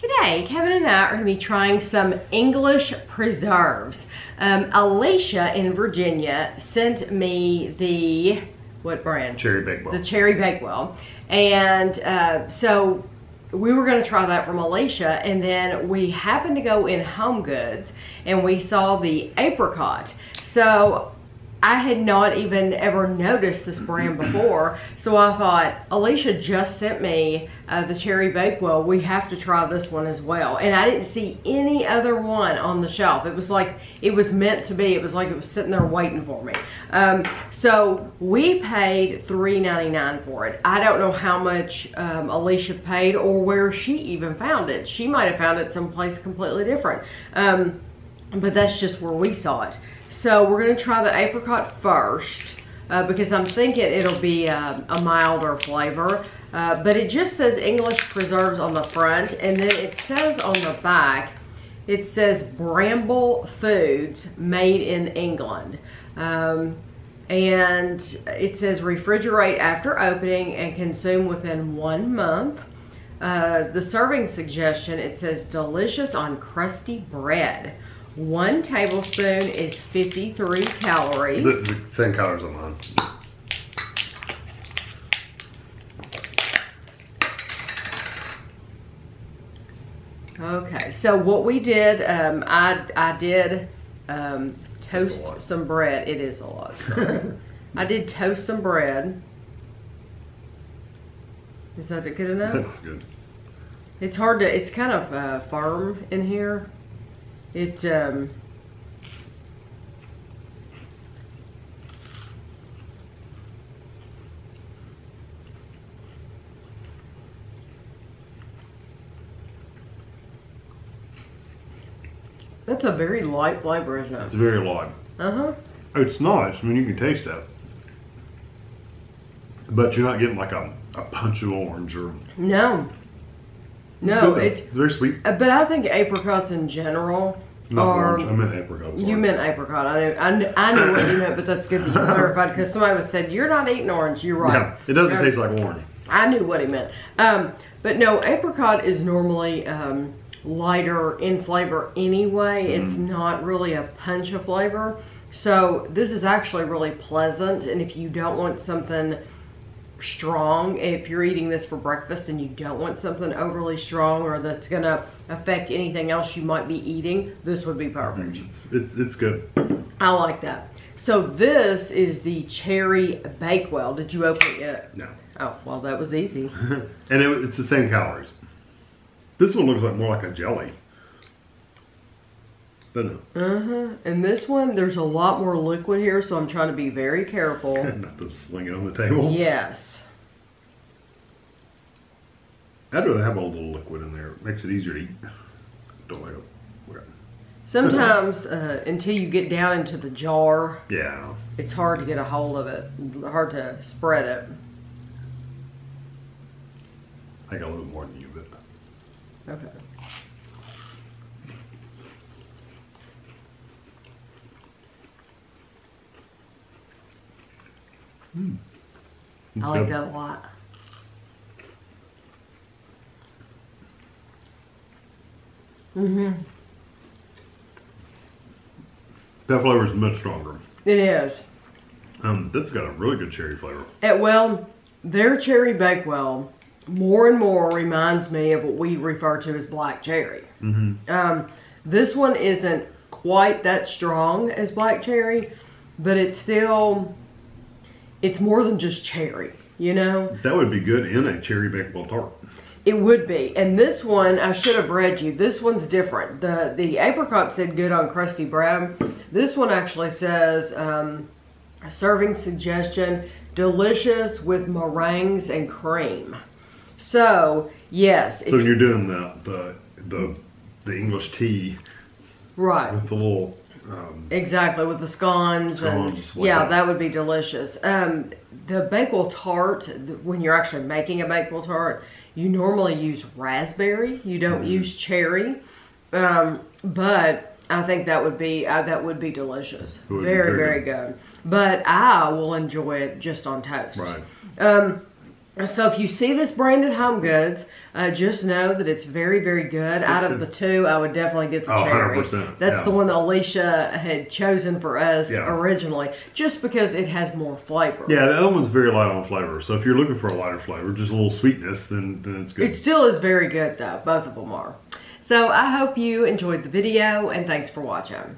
Today, Kevin and I are going to be trying some English preserves. Um, Alicia in Virginia sent me the, what brand? Cherry Bakewell. The Cherry Bakewell. And uh, so we were going to try that from Alicia and then we happened to go in Home Goods and we saw the apricot. So I had not even ever noticed this brand before. So I thought, Alicia just sent me uh, the Cherry Bakewell. We have to try this one as well. And I didn't see any other one on the shelf. It was like it was meant to be. It was like it was sitting there waiting for me. Um, so we paid $3.99 for it. I don't know how much um, Alicia paid or where she even found it. She might have found it someplace completely different. Um, but that's just where we saw it. So we're gonna try the apricot first uh, because I'm thinking it'll be uh, a milder flavor. Uh, but it just says English preserves on the front and then it says on the back, it says Bramble Foods made in England. Um, and it says refrigerate after opening and consume within one month. Uh, the serving suggestion, it says delicious on crusty bread. One tablespoon is 53 calories. This is the same calories on mine. Okay, so what we did, um, I, I did um, toast some bread. It is a lot. I did toast some bread. Is that good enough? That's good. It's hard to, it's kind of uh, firm in here. It, um, that's a very light flavor, isn't it? It's very light. Uh-huh. It's nice. I mean, you can taste that. But you're not getting like a, a punch of orange or. No. No, it's, it's very sweet. uh, but I think apricots in general Not are, orange. I meant apricot. You meant apricot. I knew, I knew, I knew what you meant, but that's good that you clarified because somebody would said, you're not eating orange. You're right. Yeah, it doesn't taste like orange. I knew what he meant. Um, but no, apricot is normally um, lighter in flavor anyway. It's not really a punch of flavor. So this is actually really pleasant. And if you don't want something strong, if you're eating this for breakfast and you don't want something overly strong or that's going to affect anything else you might be eating, this would be perfect. It's, it's, it's good. I like that. So this is the cherry bakewell. Did you open it yet? No. Oh, well, that was easy. And it, it's the same calories. This one looks like more like a jelly. But no, Uh-huh. And this one, there's a lot more liquid here, so I'm trying to be very careful. not to sling it on the table. yes. I'd rather have a little liquid in there. It makes it easier to eat. Don't like it. Sometimes, uh, until you get down into the jar, Yeah. it's hard to get a hold of it. Hard to spread it. I got a little more than you, but Okay. I like that a lot. Mm-hmm. that flavor is much stronger. It is. Um, that's got a really good cherry flavor. At, well, their cherry bakewell more and more reminds me of what we refer to as black cherry. Mm-hmm. Um, this one isn't quite that strong as black cherry, but it's still, it's more than just cherry, you know? That would be good in a cherry bakewell tart. It would be. And this one, I should have read you. This one's different. The the apricot said good on crusty bread. This one actually says um, serving suggestion delicious with meringues and cream. So yes, So you're doing the the the, the English tea right. with the little um, Exactly, with the scones, and Scones, like yeah, that. would be delicious. Um, the Bakewell tart, when you're actually making a Bakewell tart, you normally use raspberry. You don't Mm-hmm. use cherry, um, but I think that would be uh, that would be delicious. Would be very, very very good. But I will enjoy it just on toast. right. Um, So if you see this branded at Home Goods, uh, just know that it's very, very good. Out of the two, I would definitely get the Oh, cherry. 100%, That's yeah. the one that Alicia had chosen for us Yeah. originally, just because it has more flavor. Yeah, the other one's very light on flavor. So if you're looking for a lighter flavor, just a little sweetness, then then it's good. It still is very good though. Both of them are. So I hope you enjoyed the video and thanks for watching.